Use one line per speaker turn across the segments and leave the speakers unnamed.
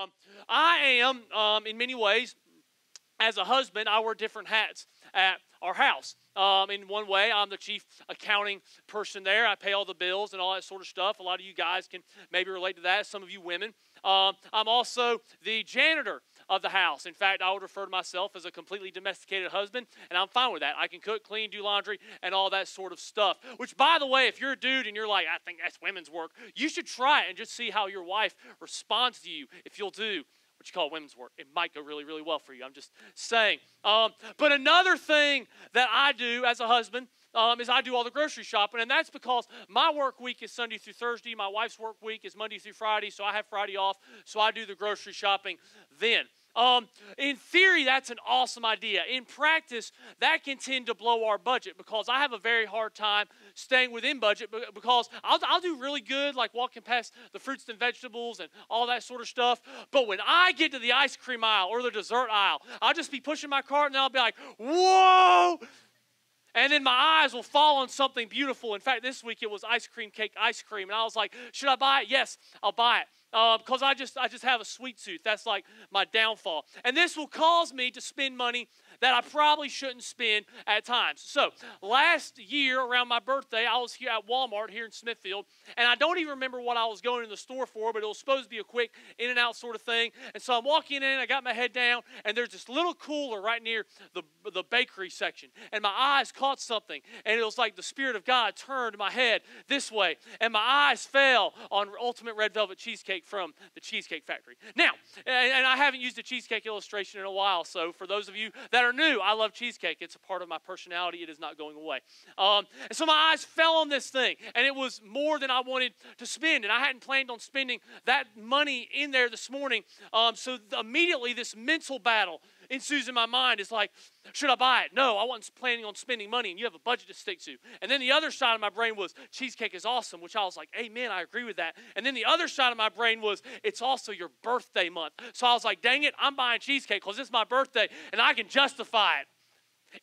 Um, I am, um, in many ways, as a husband, I wear different hats at our house. Um, in one way, I'm the chief accounting person there. I pay all the bills and all that sort of stuff. A lot of you guys can maybe relate to that, some of you women. Um, I'm also the janitor of the house. In fact, I would refer to myself as a completely domesticated husband, and I'm fine with that. I can cook, clean, do laundry, and all that sort of stuff. Which, by the way, if you're a dude and you're like, I think that's women's work, you should try it and just see how your wife responds to you if you'll do what you call women's work. It might go really, really well for you. I'm just saying. Um, but another thing that I do as a husband um, is I do all the grocery shopping, and that's because my work week is Sunday through Thursday. My wife's work week is Monday through Friday, so I have Friday off, so I do the grocery shopping then. Um, in theory, that's an awesome idea. In practice, that can tend to blow our budget because I have a very hard time staying within budget because I'll, I'll do really good, like walking past the fruits and vegetables and all that sort of stuff. But when I get to the ice cream aisle or the dessert aisle, I'll just be pushing my cart and I'll be like, whoa! And then my eyes will fall on something beautiful. In fact, this week it was ice cream cake ice cream. And I was like, should I buy it? Yes, I'll buy it because uh, I just I just have a sweet tooth. That's like my downfall, and this will cause me to spend money that I probably shouldn't spend at times. So last year around my birthday, I was here at Walmart here in Smithfield, and I don't even remember what I was going in the store for, but it was supposed to be a quick in and out sort of thing. And so I'm walking in, I got my head down, and there's this little cooler right near the the bakery section, and my eyes caught something, and it was like the Spirit of God turned my head this way, and my eyes fell on Ultimate Red Velvet Cheesecake from the Cheesecake Factory. Now, and I haven't used a cheesecake illustration in a while, so for those of you that are are new, I love cheesecake. It's a part of my personality. It is not going away. Um, and so my eyes fell on this thing, and it was more than I wanted to spend. And I hadn't planned on spending that money in there this morning. Um, so immediately, this mental battle ensues in my mind is like, should I buy it? No, I wasn't planning on spending money, and you have a budget to stick to. And then the other side of my brain was, cheesecake is awesome, which I was like, amen, I agree with that. And then the other side of my brain was, it's also your birthday month. So I was like, dang it, I'm buying cheesecake because it's my birthday, and I can justify it.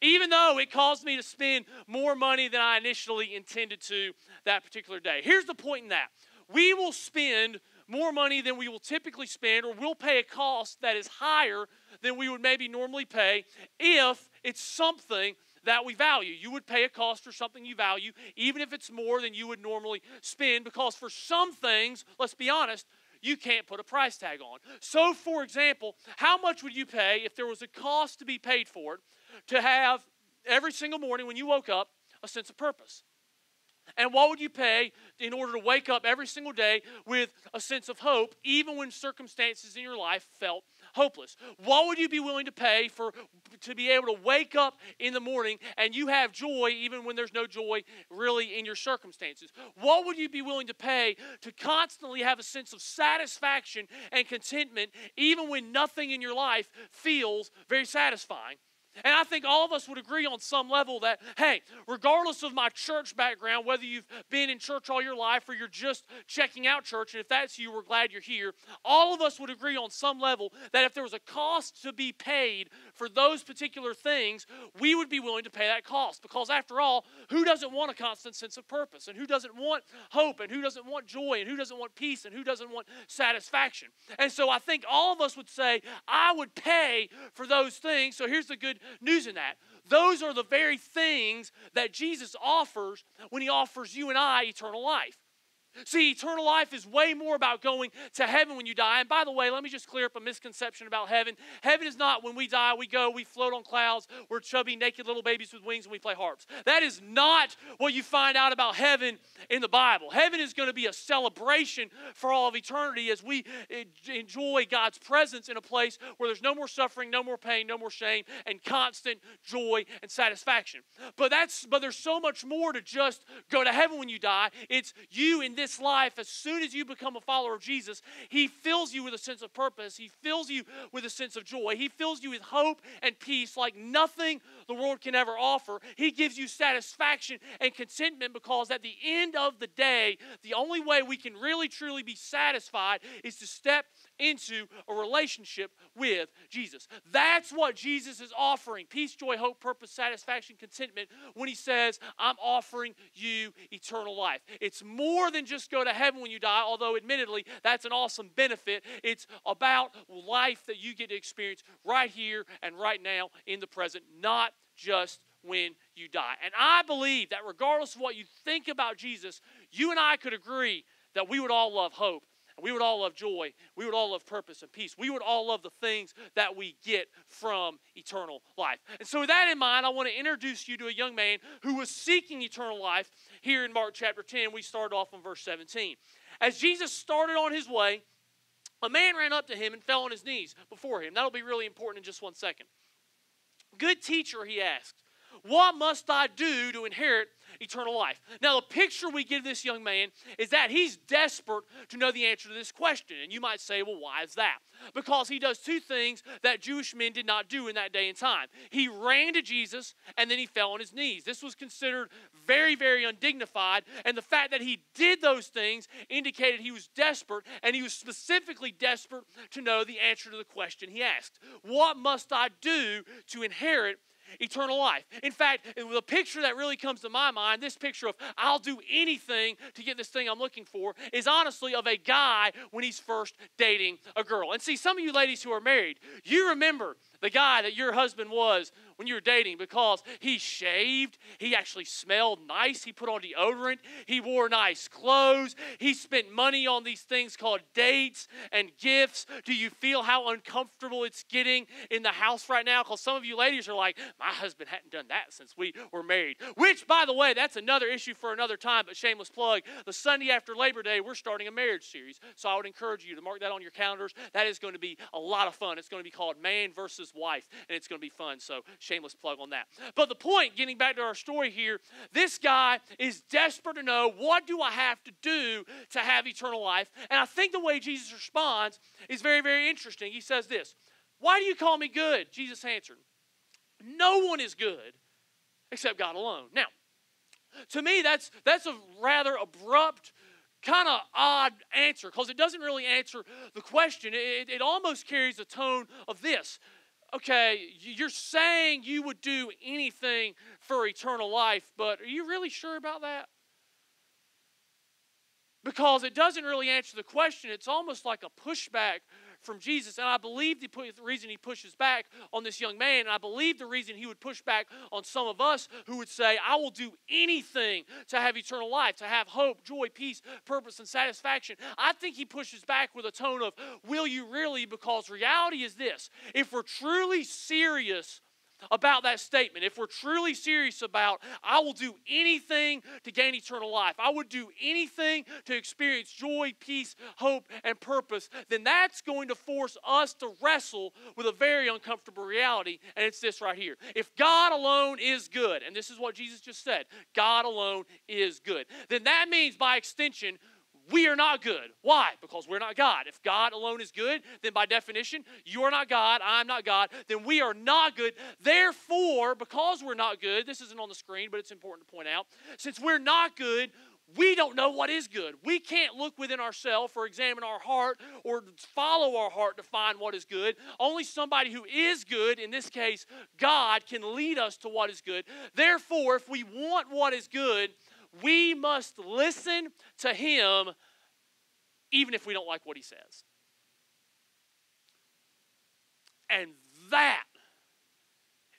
Even though it caused me to spend more money than I initially intended to that particular day. Here's the point in that we will spend more money than we will typically spend, or we'll pay a cost that is higher than we would maybe normally pay if it's something that we value. You would pay a cost for something you value, even if it's more than you would normally spend, because for some things, let's be honest, you can't put a price tag on. So, for example, how much would you pay if there was a cost to be paid for it to have every single morning when you woke up a sense of purpose? And what would you pay in order to wake up every single day with a sense of hope, even when circumstances in your life felt hopeless? What would you be willing to pay for to be able to wake up in the morning and you have joy even when there's no joy really in your circumstances? What would you be willing to pay to constantly have a sense of satisfaction and contentment even when nothing in your life feels very satisfying? And I think all of us would agree on some level that, hey, regardless of my church background, whether you've been in church all your life or you're just checking out church, and if that's you, we're glad you're here, all of us would agree on some level that if there was a cost to be paid for those particular things, we would be willing to pay that cost. Because after all, who doesn't want a constant sense of purpose? And who doesn't want hope? And who doesn't want joy? And who doesn't want peace? And who doesn't want satisfaction? And so I think all of us would say, I would pay for those things. So here's the good news in that. Those are the very things that Jesus offers when he offers you and I eternal life. See, eternal life is way more about going to heaven when you die. And by the way, let me just clear up a misconception about heaven. Heaven is not when we die, we go, we float on clouds, we're chubby, naked little babies with wings, and we play harps. That is not what you find out about heaven in the Bible. Heaven is going to be a celebration for all of eternity as we enjoy God's presence in a place where there's no more suffering, no more pain, no more shame, and constant joy and satisfaction. But that's but there's so much more to just go to heaven when you die. It's you in this this life, as soon as you become a follower of Jesus, He fills you with a sense of purpose. He fills you with a sense of joy. He fills you with hope and peace like nothing the world can ever offer. He gives you satisfaction and contentment because at the end of the day, the only way we can really truly be satisfied is to step into a relationship with Jesus. That's what Jesus is offering peace, joy, hope, purpose, satisfaction, contentment when he says, I'm offering you eternal life. It's more than just go to heaven when you die, although admittedly that's an awesome benefit. It's about life that you get to experience right here and right now in the present, not just when you die. And I believe that regardless of what you think about Jesus, you and I could agree that we would all love hope. We would all love joy. We would all love purpose and peace. We would all love the things that we get from eternal life. And so, with that in mind, I want to introduce you to a young man who was seeking eternal life here in Mark chapter 10. We start off on verse 17. As Jesus started on his way, a man ran up to him and fell on his knees before him. That'll be really important in just one second. Good teacher, he asked, what must I do to inherit eternal life? Now, the picture we give this young man is that he's desperate to know the answer to this question. And you might say, well, why is that? Because he does two things that Jewish men did not do in that day and time. He ran to Jesus and then he fell on his knees. This was considered very, very undignified. And the fact that he did those things indicated he was desperate, and he was specifically desperate to know the answer to the question he asked What must I do to inherit eternal life. In fact, the picture that really comes to my mind, this picture of I'll do anything to get this thing I'm looking for, is honestly of a guy when he's first dating a girl. And see, some of you ladies who are married, you remember the guy that your husband was when you were dating because he shaved, he actually smelled nice, he put on deodorant, he wore nice clothes, he spent money on these things called dates and gifts. Do you feel how uncomfortable it's getting in the house right now? Because some of you ladies are like, my husband hadn't done that since we were married. Which, by the way, that's another issue for another time, but shameless plug. The Sunday after Labor Day, we're starting a marriage series. So I would encourage you to mark that on your calendars. That is going to be a lot of fun. It's going to be called Man versus Wife, and it's going to be fun. So shameless plug on that. But the point, getting back to our story here, this guy is desperate to know what do I have to do to have eternal life? And I think the way Jesus responds is very, very interesting. He says this Why do you call me good? Jesus answered, No one is good except God alone. Now, to me, that's that's a rather abrupt kind of odd answer because it doesn't really answer the question. It, it almost carries the tone of this okay, you're saying you would do anything for eternal life, but are you really sure about that? Because it doesn't really answer the question. It's almost like a pushback from Jesus. And I believe the reason he pushes back on this young man, and I believe the reason he would push back on some of us who would say, I will do anything to have eternal life, to have hope, joy, peace, purpose, and satisfaction. I think he pushes back with a tone of, Will you really? Because reality is this if we're truly serious about that statement, if we're truly serious about, I will do anything to gain eternal life, I would do anything to experience joy, peace, hope, and purpose, then that's going to force us to wrestle with a very uncomfortable reality, and it's this right here. If God alone is good, and this is what Jesus just said, God alone is good, then that means by extension, we are not good. Why? Because we're not God. If God alone is good, then by definition, you are not God, I'm not God, then we are not good. Therefore, because we're not good, this isn't on the screen, but it's important to point out, since we're not good, we don't know what is good. We can't look within ourselves or examine our heart or follow our heart to find what is good. Only somebody who is good, in this case, God, can lead us to what is good. Therefore, if we want what is good, we must listen to him even if we don't like what he says. And that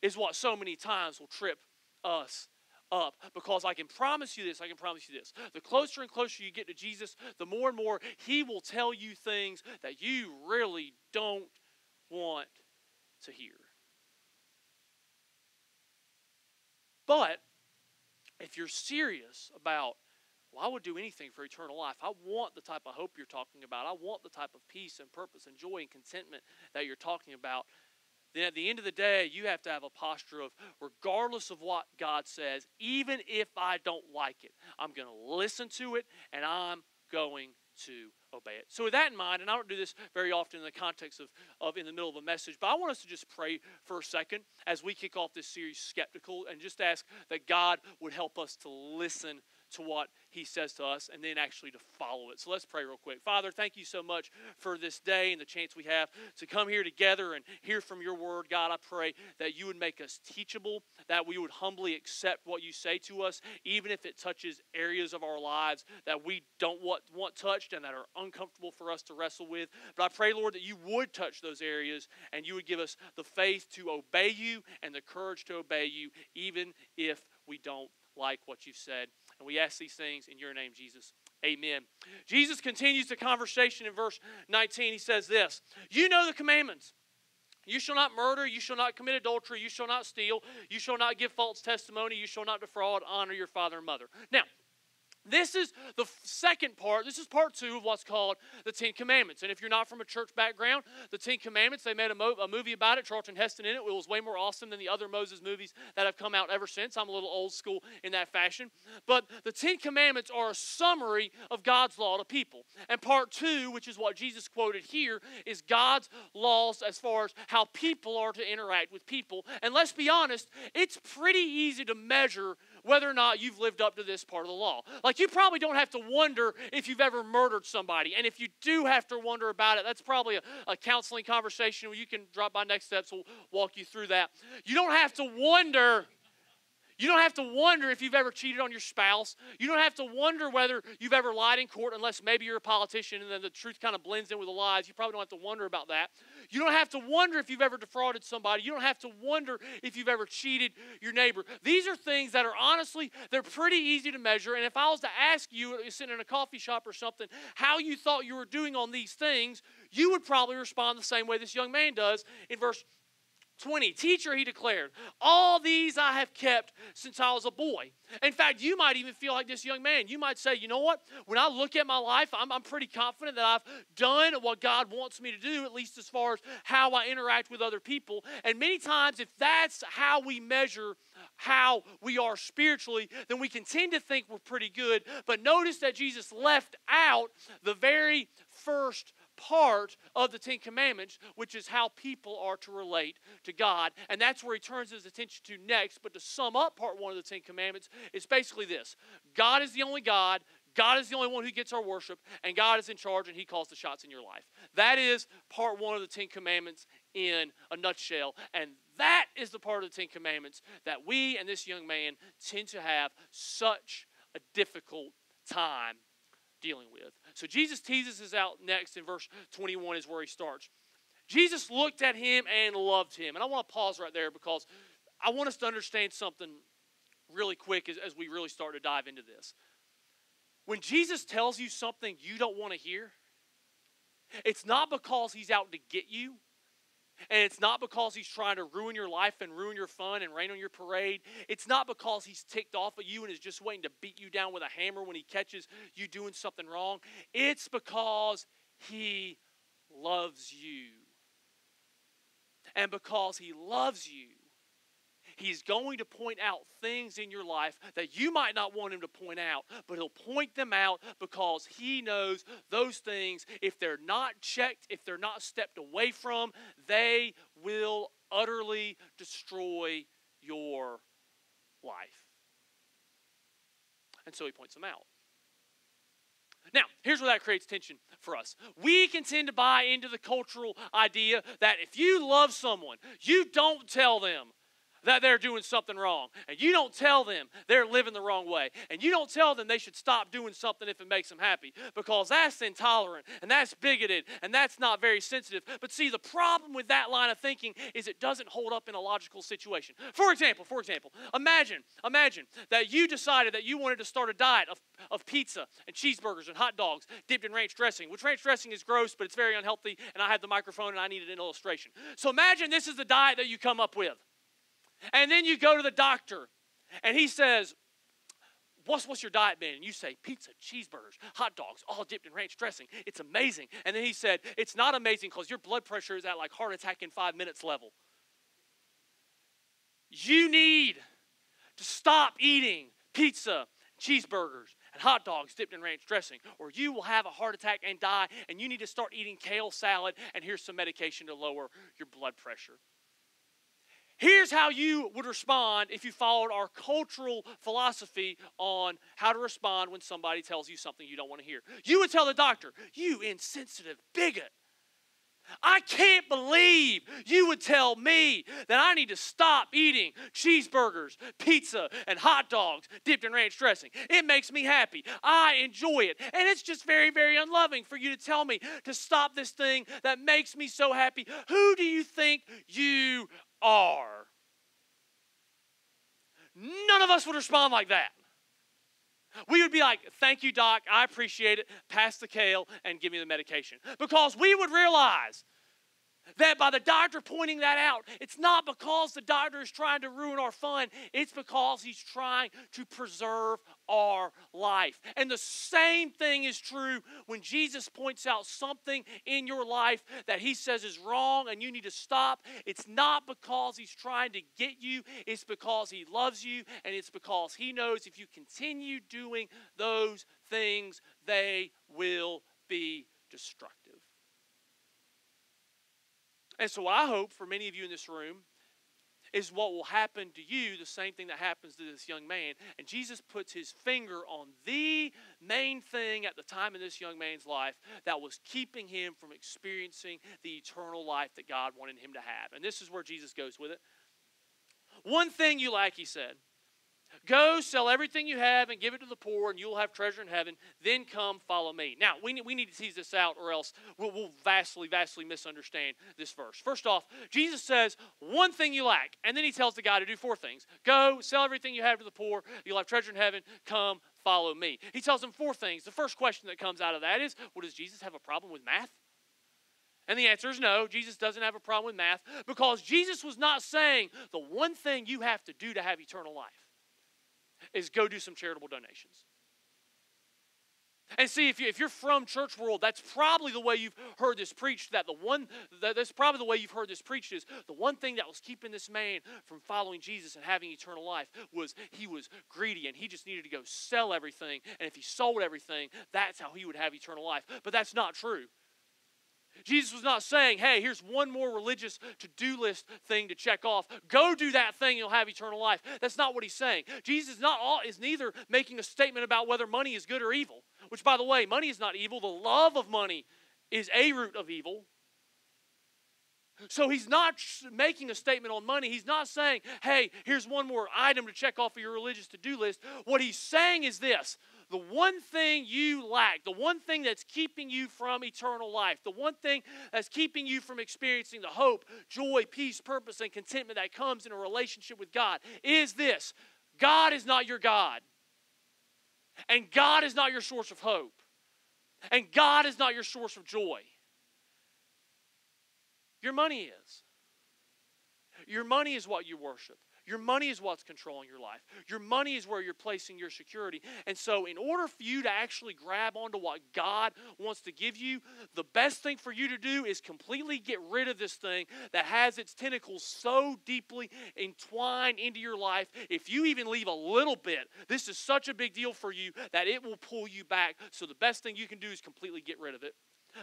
is what so many times will trip us up because I can promise you this, I can promise you this. The closer and closer you get to Jesus, the more and more he will tell you things that you really don't want to hear. But if you're serious about, well, I would do anything for eternal life, I want the type of hope you're talking about, I want the type of peace and purpose and joy and contentment that you're talking about, then at the end of the day, you have to have a posture of, regardless of what God says, even if I don't like it, I'm going to listen to it and I'm going to obey it. So, with that in mind, and I don't do this very often in the context of, of in the middle of a message, but I want us to just pray for a second as we kick off this series, Skeptical, and just ask that God would help us to listen to what he says to us and then actually to follow it. So let's pray real quick. Father, thank you so much for this day and the chance we have to come here together and hear from your word. God, I pray that you would make us teachable, that we would humbly accept what you say to us, even if it touches areas of our lives that we don't want, want touched and that are uncomfortable for us to wrestle with. But I pray, Lord, that you would touch those areas and you would give us the faith to obey you and the courage to obey you, even if we don't like what you've said. And we ask these things in your name, Jesus. Amen. Jesus continues the conversation in verse 19. He says this You know the commandments. You shall not murder, you shall not commit adultery, you shall not steal, you shall not give false testimony, you shall not defraud, honor your father and mother. Now, this is the second part. This is part two of what's called the Ten Commandments. And if you're not from a church background, the Ten Commandments, they made a, mo- a, movie about it, Charlton Heston in it. It was way more awesome than the other Moses movies that have come out ever since. I'm a little old school in that fashion. But the Ten Commandments are a summary of God's law to people. And part two, which is what Jesus quoted here, is God's laws as far as how people are to interact with people. And let's be honest, it's pretty easy to measure whether or not you've lived up to this part of the law. You probably don't have to wonder if you've ever murdered somebody. And if you do have to wonder about it, that's probably a, a counseling conversation where you can drop by next steps. We'll walk you through that. You don't have to wonder you don't have to wonder if you've ever cheated on your spouse. You don't have to wonder whether you've ever lied in court, unless maybe you're a politician and then the truth kind of blends in with the lies. You probably don't have to wonder about that. You don't have to wonder if you've ever defrauded somebody. You don't have to wonder if you've ever cheated your neighbor. These are things that are honestly, they're pretty easy to measure. And if I was to ask you, sitting in a coffee shop or something, how you thought you were doing on these things, you would probably respond the same way this young man does in verse 20. Teacher, he declared, all these I have kept since I was a boy. In fact, you might even feel like this young man. You might say, you know what? When I look at my life, I'm, I'm pretty confident that I've done what God wants me to do, at least as far as how I interact with other people. And many times, if that's how we measure how we are spiritually, then we can tend to think we're pretty good. But notice that Jesus left out the very first part of the Ten Commandments, which is how people are to relate to God. And that's where he turns his attention to next. But to sum up part one of the Ten Commandments, it's basically this God is the only God. God is the only one who gets our worship, and God is in charge, and He calls the shots in your life. That is part one of the Ten Commandments in a nutshell. And that is the part of the Ten Commandments that we and this young man tend to have such a difficult time dealing with. So Jesus teases us out next in verse 21 is where he starts. Jesus looked at him and loved him. And I want to pause right there because I want us to understand something really quick as, as we really start to dive into this. When Jesus tells you something you don't want to hear, it's not because he's out to get you. And it's not because he's trying to ruin your life and ruin your fun and rain on your parade. It's not because he's ticked off at you and is just waiting to beat you down with a hammer when he catches you doing something wrong. It's because he loves you. And because he loves you, He's going to point out things in your life that you might not want Him to point out, but He'll point them out because He knows those things, if they're not checked, if they're not stepped away from, they will utterly destroy your life. And so He points them out. Now, here's where that creates tension for us. We can tend to buy into the cultural idea that if you love someone, you don't tell them that they're doing something wrong. And you don't tell them they're living the wrong way. And you don't tell them they should stop doing something if it makes them happy because that's intolerant and that's bigoted and that's not very sensitive. But see, the problem with that line of thinking is it doesn't hold up in a logical situation. For example, for example, imagine, imagine that you decided that you wanted to start a diet of, of pizza and cheeseburgers and hot dogs dipped in ranch dressing, which ranch dressing is gross, but it's very unhealthy, and I had the microphone and I needed an illustration. So imagine this is the diet that you come up with. And then you go to the doctor and he says, What's, what's your diet been? And you say, pizza, cheeseburgers, hot dogs, all dipped in ranch dressing. It's amazing. And then he said, It's not amazing because your blood pressure is at like heart attack in five minutes level. You need to stop eating pizza, cheeseburgers, and hot dogs dipped in ranch dressing, or you will have a heart attack and die, and you need to start eating kale salad, and here's some medication to lower your blood pressure. Here's how you would respond if you followed our cultural philosophy on how to respond when somebody tells you something you don't want to hear. You would tell the doctor, You insensitive bigot. I can't believe you would tell me that I need to stop eating cheeseburgers, pizza, and hot dogs dipped in ranch dressing. It makes me happy. I enjoy it. And it's just very, very unloving for you to tell me to stop this thing that makes me so happy. Who do you think you are. None of us would respond like that. We would be like, Thank you, doc. I appreciate it. Pass the kale and give me the medication. Because we would realize that by the doctor pointing that out, it's not because the doctor is trying to ruin our fun, it's because he's trying to preserve our life. And the same thing is true when Jesus points out something in your life that he says is wrong and you need to stop. It's not because he's trying to get you, it's because he loves you, and it's because he knows if you continue doing those things, they will be destructive. And so I hope for many of you in this room is what will happen to you, the same thing that happens to this young man. And Jesus puts his finger on the main thing at the time in this young man's life that was keeping him from experiencing the eternal life that God wanted him to have. And this is where Jesus goes with it. One thing you lack, he said. Go sell everything you have and give it to the poor, and you'll have treasure in heaven. Then come follow me. Now, we need, we need to tease this out, or else we'll, we'll vastly, vastly misunderstand this verse. First off, Jesus says, one thing you lack. And then he tells the guy to do four things Go sell everything you have to the poor, you'll have treasure in heaven. Come follow me. He tells him four things. The first question that comes out of that is, well, does Jesus have a problem with math? And the answer is no, Jesus doesn't have a problem with math because Jesus was not saying the one thing you have to do to have eternal life is go do some charitable donations. And see, if, you, if you're from church world, that's probably the way you've heard this preached. That the one, that, that's probably the way you've heard this preached is the one thing that was keeping this man from following Jesus and having eternal life was he was greedy and he just needed to go sell everything. And if he sold everything, that's how he would have eternal life. But that's not true. Jesus was not saying, hey, here's one more religious to do list thing to check off. Go do that thing, you'll have eternal life. That's not what he's saying. Jesus is, not all, is neither making a statement about whether money is good or evil, which, by the way, money is not evil. The love of money is a root of evil. So he's not making a statement on money. He's not saying, hey, here's one more item to check off of your religious to do list. What he's saying is this the one thing you lack, the one thing that's keeping you from eternal life, the one thing that's keeping you from experiencing the hope, joy, peace, purpose, and contentment that comes in a relationship with God is this God is not your God. And God is not your source of hope. And God is not your source of joy. Your money is. Your money is what you worship. Your money is what's controlling your life. Your money is where you're placing your security. And so, in order for you to actually grab onto what God wants to give you, the best thing for you to do is completely get rid of this thing that has its tentacles so deeply entwined into your life. If you even leave a little bit, this is such a big deal for you that it will pull you back. So, the best thing you can do is completely get rid of it.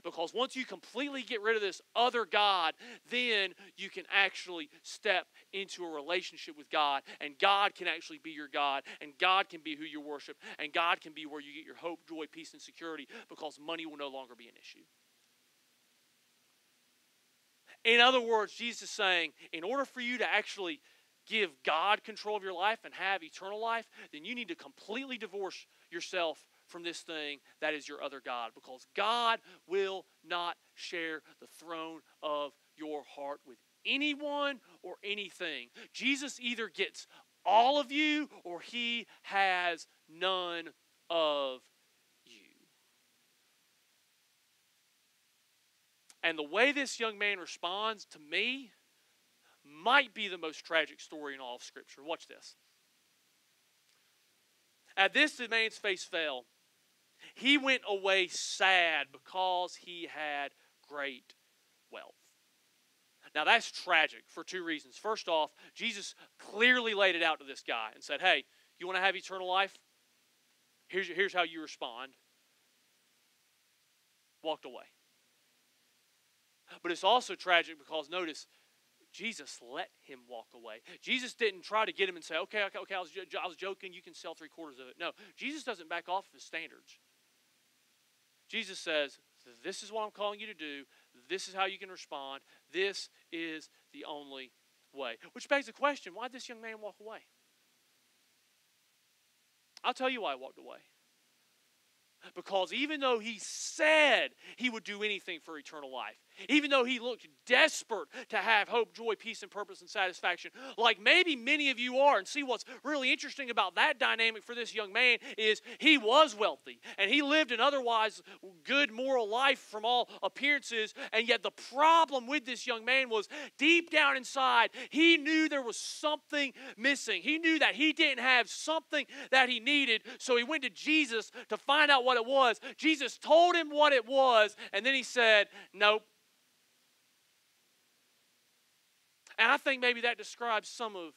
Because once you completely get rid of this other God, then you can actually step into a relationship with God, and God can actually be your God, and God can be who you worship, and God can be where you get your hope, joy, peace, and security because money will no longer be an issue. In other words, Jesus is saying, in order for you to actually give God control of your life and have eternal life, then you need to completely divorce yourself from this thing that is your other God because God will not share the throne of your heart with anyone or anything. Jesus either gets all of you or he has none of you. And the way this young man responds to me might be the most tragic story in all of Scripture. Watch this. At this, the man's face fell he went away sad because he had great wealth. Now, that's tragic for two reasons. First off, Jesus clearly laid it out to this guy and said, Hey, you want to have eternal life? Here's, here's how you respond. Walked away. But it's also tragic because notice, Jesus let him walk away. Jesus didn't try to get him and say, okay, okay, okay, I was, I was joking, you can sell three quarters of it. No, Jesus doesn't back off of his standards. Jesus says, this is what I'm calling you to do. This is how you can respond. This is the only way. Which begs the question why did this young man walk away? I'll tell you why he walked away. Because even though he said he would do anything for eternal life, even though he looked desperate to have hope, joy, peace, and purpose and satisfaction, like maybe many of you are. And see what's really interesting about that dynamic for this young man is he was wealthy and he lived an otherwise good moral life from all appearances. And yet, the problem with this young man was deep down inside, he knew there was something missing. He knew that he didn't have something that he needed. So he went to Jesus to find out what it was. Jesus told him what it was, and then he said, Nope And I think maybe that describes some of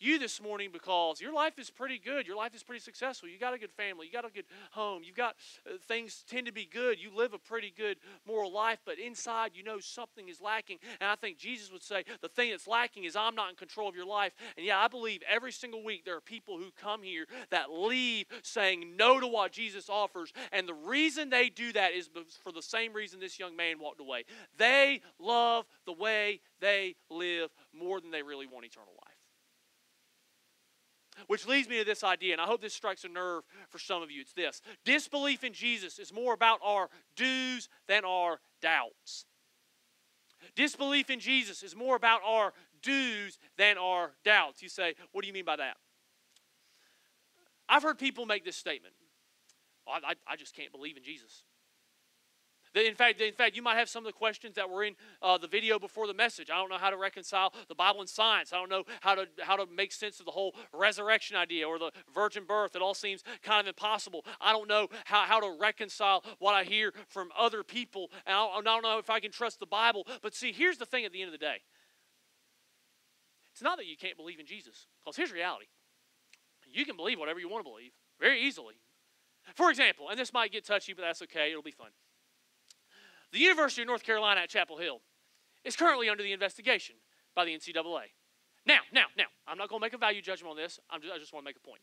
you this morning because your life is pretty good. Your life is pretty successful. You got a good family. You got a good home. You've got uh, things tend to be good. You live a pretty good moral life, but inside you know something is lacking. And I think Jesus would say the thing that's lacking is I'm not in control of your life. And yeah, I believe every single week there are people who come here that leave saying no to what Jesus offers. And the reason they do that is for the same reason this young man walked away. They love the way they live more than they really want eternal life. Which leads me to this idea, and I hope this strikes a nerve for some of you. It's this disbelief in Jesus is more about our do's than our doubts. Disbelief in Jesus is more about our do's than our doubts. You say, what do you mean by that? I've heard people make this statement I, I, I just can't believe in Jesus. In fact, in fact, you might have some of the questions that were in uh, the video before the message. I don't know how to reconcile the Bible and science. I don't know how to how to make sense of the whole resurrection idea or the virgin birth. It all seems kind of impossible. I don't know how, how to reconcile what I hear from other people. And I don't know if I can trust the Bible. But see, here's the thing at the end of the day. It's not that you can't believe in Jesus, because here's reality. You can believe whatever you want to believe very easily. For example, and this might get touchy, but that's okay. It'll be fun. The University of North Carolina at Chapel Hill is currently under the investigation by the NCAA. Now, now, now, I'm not going to make a value judgment on this. Just, i just want to make a point.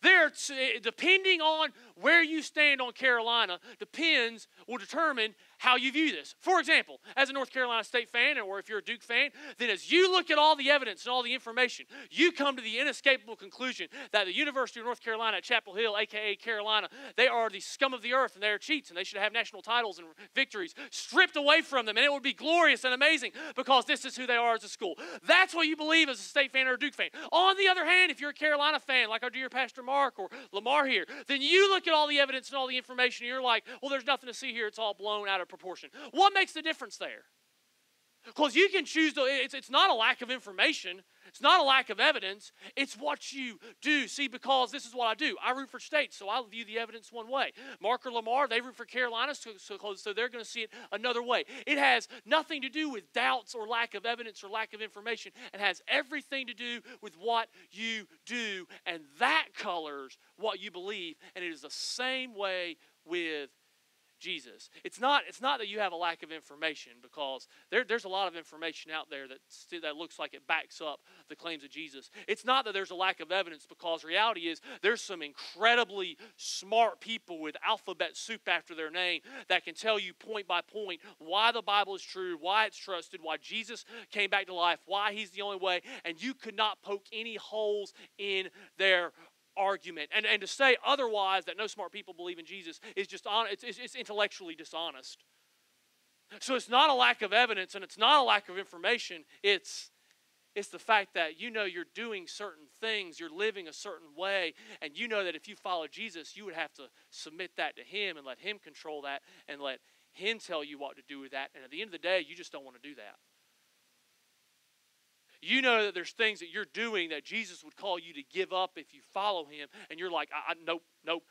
There, eh, depending on where you stand on Carolina, depends, will determine how you view this. For example, as a North Carolina State fan, or if you're a Duke fan, then as you look at all the evidence and all the information, you come to the inescapable conclusion that the University of North Carolina at Chapel Hill, aka Carolina, they are the scum of the earth and they're cheats and they should have national titles and victories stripped away from them. And it would be glorious and amazing because this is who they are as a school. That's what you believe as a State fan or a Duke fan. On the other hand, if you're a Carolina fan, like our dear Pastor Mark or Lamar here, then you look at all the evidence and all the information and you're like, well, there's nothing to see here. It's all blown out of proportion. What makes the difference there? Because you can choose to, it's, it's not a lack of information, it's not a lack of evidence, it's what you do. See, because this is what I do. I root for states, so I view the evidence one way. Mark or Lamar, they root for Carolina, so, so, so they're going to see it another way. It has nothing to do with doubts or lack of evidence or lack of information. It has everything to do with what you do, and that colors what you believe. And it is the same way with Jesus. It's not, it's not that you have a lack of information because there, there's a lot of information out there that, that looks like it backs up the claims of Jesus. It's not that there's a lack of evidence because reality is there's some incredibly smart people with alphabet soup after their name that can tell you point by point why the Bible is true, why it's trusted, why Jesus came back to life, why he's the only way, and you could not poke any holes in their argument. And, and to say otherwise that no smart people believe in Jesus is just on, it's, it's, it's intellectually dishonest. So it's not a lack of evidence and it's not a lack of information. It's it's the fact that you know you're doing certain things, you're living a certain way, and you know that if you follow Jesus, you would have to submit that to Him and let Him control that and let Him tell you what to do with that. And at the end of the day, you just don't want to do that. You know that there's things that you're doing that Jesus would call you to give up if you follow him, and you're like, I, I, nope, nope.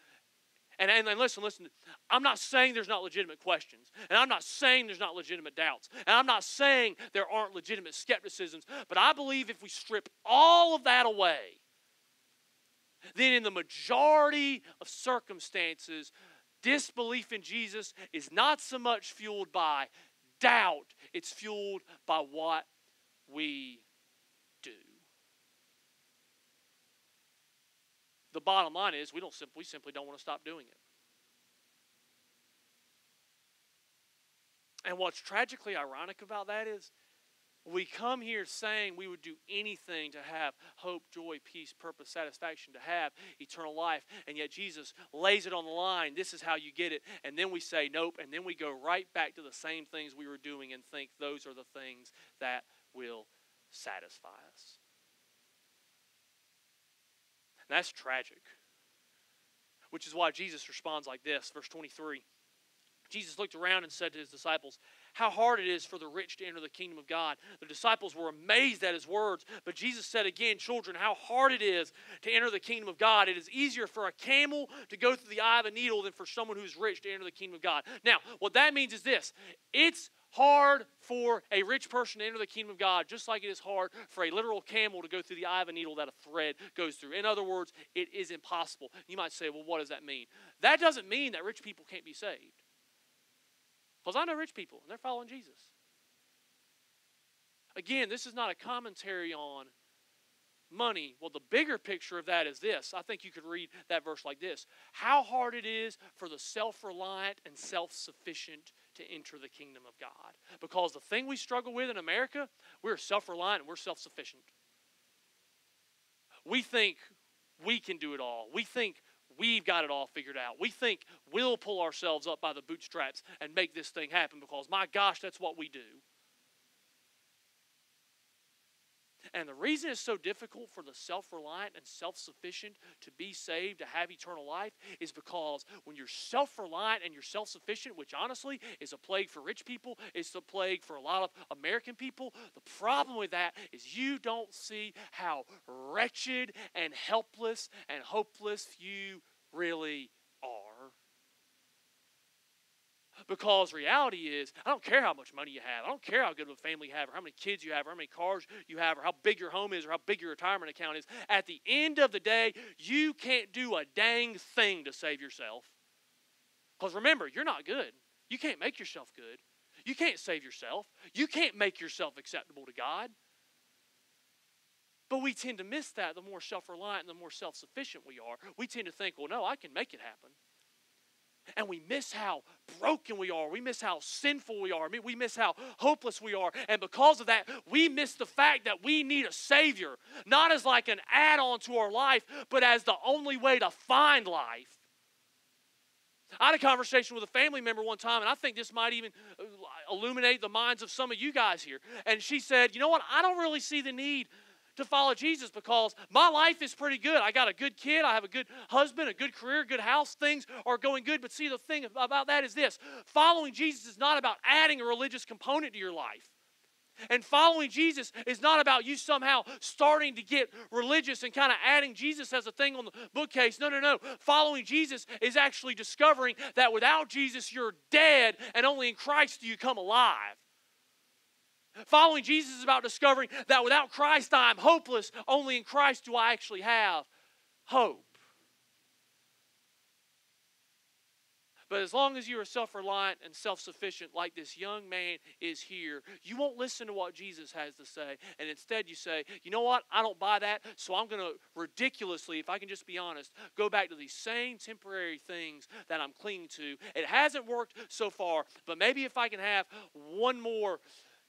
And, and, and listen, listen, I'm not saying there's not legitimate questions, and I'm not saying there's not legitimate doubts, and I'm not saying there aren't legitimate skepticisms, but I believe if we strip all of that away, then in the majority of circumstances, disbelief in Jesus is not so much fueled by doubt, it's fueled by what we do. The bottom line is we don't simply, we simply don't want to stop doing it. And what's tragically ironic about that is we come here saying we would do anything to have hope, joy, peace, purpose, satisfaction, to have eternal life, and yet Jesus lays it on the line. This is how you get it. And then we say nope, and then we go right back to the same things we were doing and think those are the things that will satisfy us. That's tragic. Which is why Jesus responds like this, verse 23. Jesus looked around and said to his disciples, How hard it is for the rich to enter the kingdom of God. The disciples were amazed at his words, but Jesus said again, Children, how hard it is to enter the kingdom of God. It is easier for a camel to go through the eye of a needle than for someone who's rich to enter the kingdom of God. Now, what that means is this it's hard for a rich person to enter the kingdom of God, just like it is hard for a literal camel to go through the eye of a needle that a thread goes through. In other words, it is impossible. You might say, well, what does that mean? That doesn't mean that rich people can't be saved. Because I know rich people, and they're following Jesus. Again, this is not a commentary on money. Well, the bigger picture of that is this. I think you could read that verse like this How hard it is for the self reliant and self sufficient to enter the kingdom of God. Because the thing we struggle with in America, we're self reliant and we're self sufficient. We think we can do it all. We think we've got it all figured out. We think we'll pull ourselves up by the bootstraps and make this thing happen because, my gosh, that's what we do. And the reason it's so difficult for the self reliant and self sufficient to be saved, to have eternal life, is because when you're self reliant and you're self sufficient, which honestly is a plague for rich people, it's a plague for a lot of American people, the problem with that is you don't see how wretched and helpless and hopeless you really are. Because reality is, I don't care how much money you have. I don't care how good of a family you have, or how many kids you have, or how many cars you have, or how big your home is, or how big your retirement account is. At the end of the day, you can't do a dang thing to save yourself. Because remember, you're not good. You can't make yourself good. You can't save yourself. You can't make yourself acceptable to God. But we tend to miss that the more self reliant and the more self sufficient we are. We tend to think, well, no, I can make it happen. And we miss how broken we are. We miss how sinful we are. We miss how hopeless we are. And because of that, we miss the fact that we need a Savior, not as like an add on to our life, but as the only way to find life. I had a conversation with a family member one time, and I think this might even uh, illuminate the minds of some of you guys here. And she said, You know what? I don't really see the need to follow Jesus because my life is pretty good. I got a good kid, I have a good husband, a good career, good house. Things are going good. But see, the thing about that is this following Jesus is not about adding a religious component to your life. And following Jesus is not about you somehow starting to get religious and kind of adding Jesus as a thing on the bookcase. No, no, no. Following Jesus is actually discovering that without Jesus, you're dead, and only in Christ do you come alive. Following Jesus is about discovering that without Christ I am hopeless. Only in Christ do I actually have hope. But as long as you are self reliant and self sufficient, like this young man is here, you won't listen to what Jesus has to say. And instead, you say, you know what? I don't buy that. So I'm going to ridiculously, if I can just be honest, go back to these same temporary things that I'm clinging to. It hasn't worked so far, but maybe if I can have one more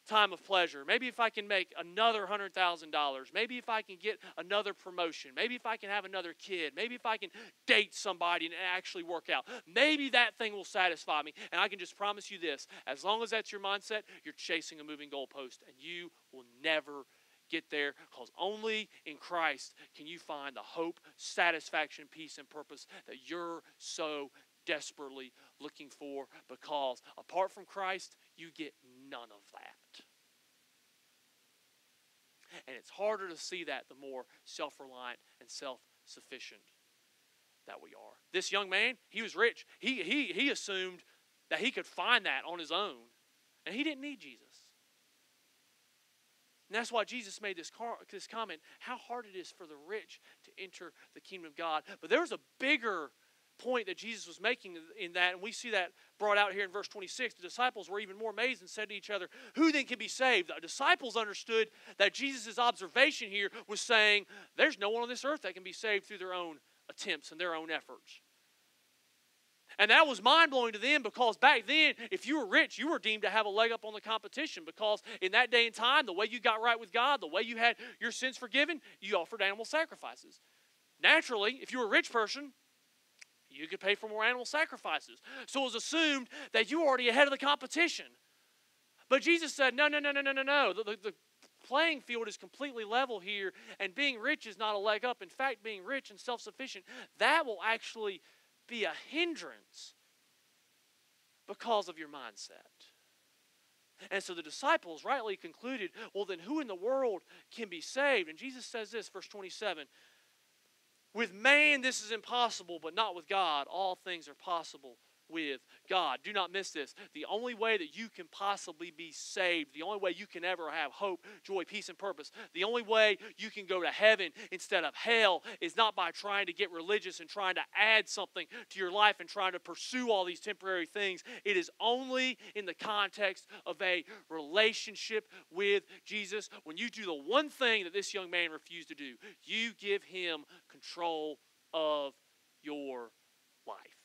time of pleasure. Maybe if I can make another $100,000. Maybe if I can get another promotion. Maybe if I can have another kid. Maybe if I can date somebody and actually work out. Maybe that thing will satisfy me. And I can just promise you this as long as that's your mindset, you're chasing a moving goalpost and you will never get there because only in Christ can you find the hope, satisfaction, peace, and purpose that you're so desperately looking for because apart from Christ, you get none of that. And it's harder to see that the more self reliant and self sufficient that we are. This young man, he was rich. He, he, he assumed that he could find that on his own, and he didn't need Jesus. And that's why Jesus made this, car, this comment how hard it is for the rich to enter the kingdom of God. But there's a bigger point that Jesus was making in that, and we see that brought out here in verse 26. The disciples were even more amazed and said to each other, Who then can be saved? The disciples understood that Jesus' observation here was saying, There's no one on this earth that can be saved through their own attempts and their own efforts. And that was mind blowing to them because back then, if you were rich, you were deemed to have a leg up on the competition because in that day and time, the way you got right with God, the way you had your sins forgiven, you offered animal sacrifices. Naturally, if you were a rich person, you could pay for more animal sacrifices. So it was assumed that you were already ahead of the competition. But Jesus said, no, no, no, no, no, no, no. The, the, the playing field is completely level here, and being rich is not a leg up. In fact, being rich and self sufficient, that will actually be a hindrance because of your mindset. And so the disciples rightly concluded, well, then who in the world can be saved? And Jesus says this, verse 27 With man, this is impossible, but not with God. All things are possible with God. Do not miss this. The only way that you can possibly be saved, the only way you can ever have hope, joy, peace, and purpose, the only way you can go to heaven instead of hell is not by trying to get religious and trying to add something to your life and trying to pursue all these temporary things. It is only in the context of a relationship with Jesus. When you do the one thing that this young man refused to do, you give him control of your life.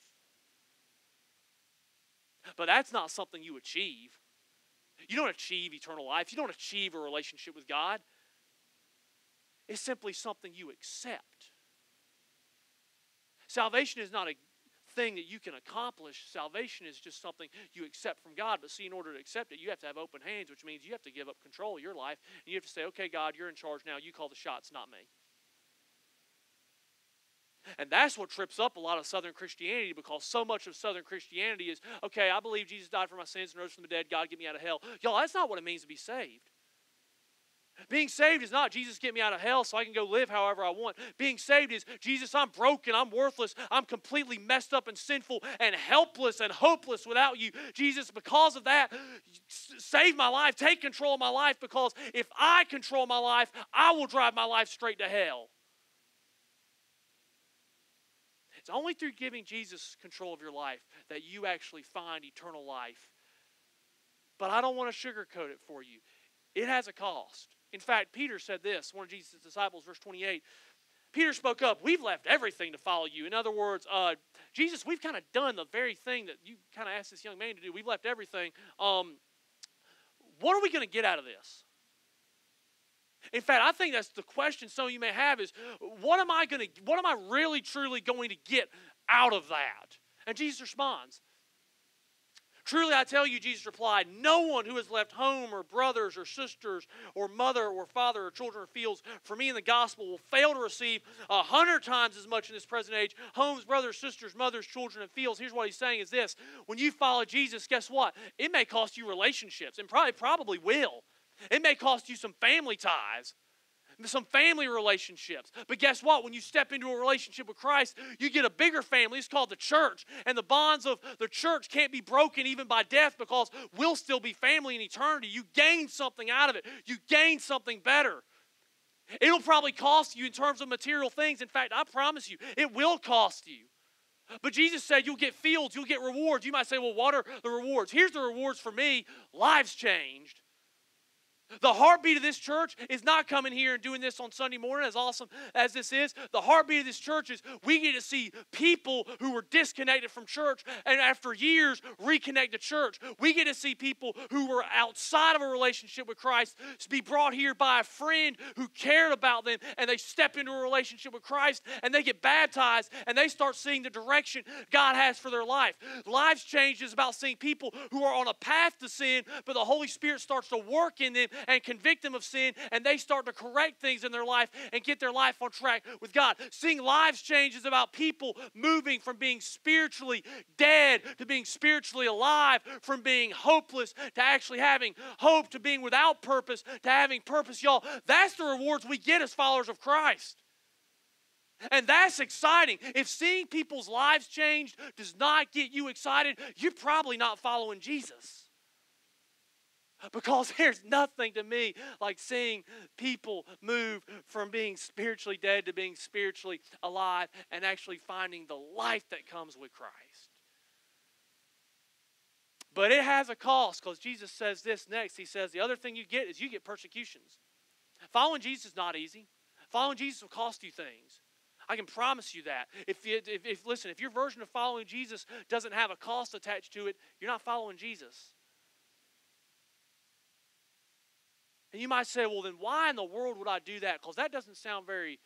But that's not something you achieve. You don't achieve eternal life, you don't achieve a relationship with God. It's simply something you accept. Salvation is not a thing that you can accomplish. Salvation is just something you accept from God. But see, in order to accept it, you have to have open hands, which means you have to give up control of your life. And you have to say, okay, God, you're in charge now. You call the shots, not me. And that's what trips up a lot of Southern Christianity because so much of Southern Christianity is okay, I believe Jesus died for my sins and rose from the dead. God, get me out of hell. Y'all, that's not what it means to be saved. Being saved is not Jesus get me out of hell so I can go live however I want. Being saved is Jesus, I'm broken, I'm worthless, I'm completely messed up and sinful and helpless and hopeless without you. Jesus, because of that, save my life, take control of my life because if I control my life, I will drive my life straight to hell. It's only through giving Jesus control of your life that you actually find eternal life. But I don't want to sugarcoat it for you. It has a cost. In fact, Peter said this, one of Jesus' disciples, verse 28. Peter spoke up, We've left everything to follow you. In other words, uh, Jesus, we've kind of done the very thing that you kind of asked this young man to do. We've left everything. Um, what are we going to get out of this? In fact, I think that's the question some of you may have is what am I going to what am I really truly going to get out of that? And Jesus responds, Truly I tell you, Jesus replied, no one who has left home or brothers or sisters or mother or father or children or fields for me in the gospel will fail to receive a hundred times as much in this present age homes, brothers, sisters, mothers, children, and fields. Here's what he's saying is this when you follow Jesus, guess what? It may cost you relationships, and probably probably will. It may cost you some family ties, some family relationships. But guess what? When you step into a relationship with Christ, you get a bigger family. It's called the church. And the bonds of the church can't be broken even by death because we'll still be family in eternity. You gain something out of it, you gain something better. It'll probably cost you in terms of material things. In fact, I promise you, it will cost you. But Jesus said you'll get fields, you'll get rewards. You might say, well, what are the rewards? Here's the rewards for me lives changed the heartbeat of this church is not coming here and doing this on Sunday morning, as awesome as this is. The heartbeat of this church is we get to see people who were disconnected from church and after years reconnect to church. We get to see people who were outside of a relationship with Christ be brought here by a friend who cared about them and they step into a relationship with Christ and they get baptized and they start seeing the direction God has for their life. Lives change is about seeing people who are on a path to sin, but the Holy Spirit starts to work in them and convict them of sin, and they start to correct things in their life and get their life on track with God. Seeing lives change is about people moving from being spiritually dead to being spiritually alive, from being hopeless to actually having hope, to being without purpose to having purpose. Y'all, that's the rewards we get as followers of Christ. And that's exciting. If seeing people's lives changed does not get you excited, you're probably not following Jesus. Because there's nothing to me like seeing people move from being spiritually dead to being spiritually alive and actually finding the life that comes with Christ. But it has a cost because Jesus says this next. He says, The other thing you get is you get persecutions. Following Jesus is not easy. Following Jesus will cost you things. I can promise you that. If, if, if listen, if your version of following Jesus doesn't have a cost attached to it, you're not following Jesus. And you might say, well, then why in the world would I do that? Because that doesn't sound very,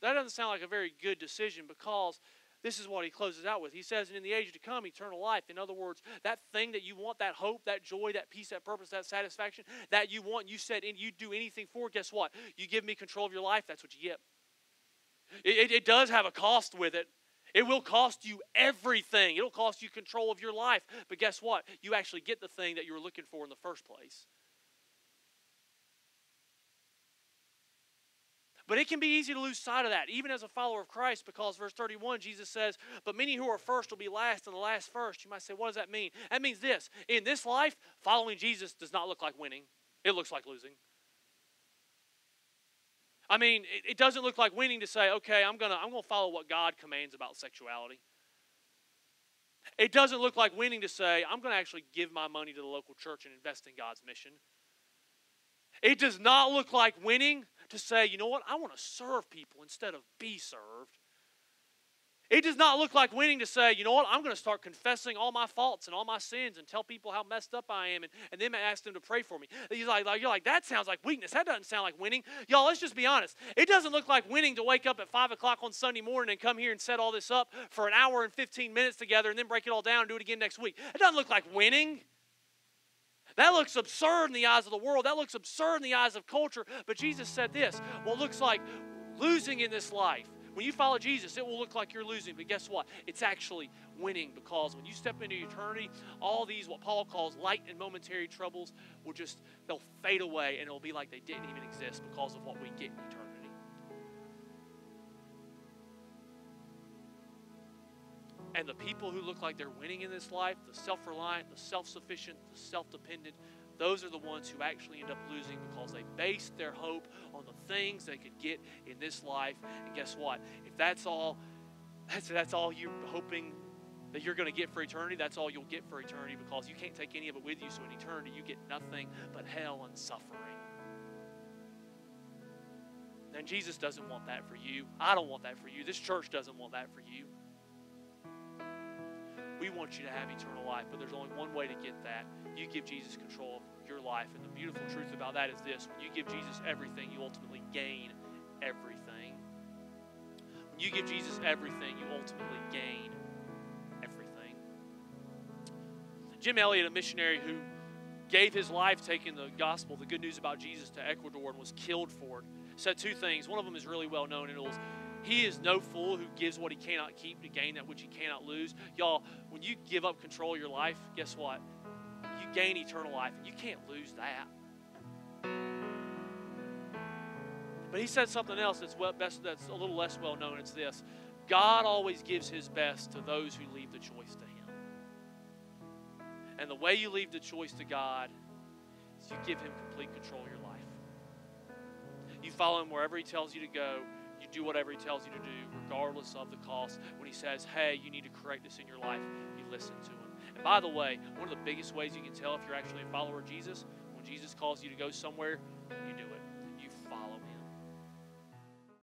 that doesn't sound like a very good decision because this is what he closes out with. He says, and in the age to come, eternal life. In other words, that thing that you want, that hope, that joy, that peace, that purpose, that satisfaction, that you want, you said, and you'd do anything for, guess what? You give me control of your life, that's what you get. It, it, it does have a cost with it. It will cost you everything. It'll cost you control of your life. But guess what? You actually get the thing that you were looking for in the first place. But it can be easy to lose sight of that, even as a follower of Christ, because verse 31, Jesus says, But many who are first will be last, and the last first. You might say, What does that mean? That means this in this life, following Jesus does not look like winning, it looks like losing. I mean, it, it doesn't look like winning to say, okay, I'm going to I'm going to follow what God commands about sexuality. It doesn't look like winning to say, I'm going to actually give my money to the local church and invest in God's mission. It does not look like winning to say, you know what, I want to serve people instead of be served. It does not look like winning to say, you know what, I'm going to start confessing all my faults and all my sins and tell people how messed up I am and, and then ask them to pray for me. You're like, like, you're like, that sounds like weakness. That doesn't sound like winning. Y'all, let's just be honest. It doesn't look like winning to wake up at 5 o'clock on Sunday morning and come here and set all this up for an hour and 15 minutes together and then break it all down and do it again next week. It doesn't look like winning. That looks absurd in the eyes of the world. That looks absurd in the eyes of culture. But Jesus said this what looks like losing in this life. When you follow Jesus, it will look like you're losing, but guess what? It's actually winning because when you step into eternity, all these, what Paul calls light and momentary troubles, will just, they'll fade away and it'll be like they didn't even exist because of what we get in eternity. And the people who look like they're winning in this life, the self reliant, the self sufficient, the self dependent, those are the ones who actually end up losing because they based their hope on the things they could get in this life. And guess what? If that's all, that's, that's all you're hoping that you're going to get for eternity, that's all you'll get for eternity because you can't take any of it with you. So in eternity, you get nothing but hell and suffering. And Jesus doesn't want that for you. I don't want that for you. This church doesn't want that for you. We want you to have eternal life, but there's only one way to get that. You give Jesus control of your life. And the beautiful truth about that is this when you give Jesus everything, you ultimately gain everything. When you give Jesus everything, you ultimately gain everything. Jim Elliot, a missionary who gave his life taking the gospel, the good news about Jesus to Ecuador and was killed for it, said two things. One of them is really well known, and it was he is no fool who gives what he cannot keep to gain that which he cannot lose. Y'all, when you give up control of your life, guess what? You gain eternal life, and you can't lose that. But he said something else that's well, best, that's a little less well known. It's this: God always gives His best to those who leave the choice to Him. And the way you leave the choice to God is you give Him complete control of your life. You follow Him wherever He tells you to go you do whatever He tells you to do, regardless of the cost. When He says, hey, you need to correct this in your life, you listen to Him. And by the way, one of the biggest ways you can tell if you're actually a follower of Jesus, when Jesus calls you to go somewhere, you do it. You follow Him.